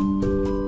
Música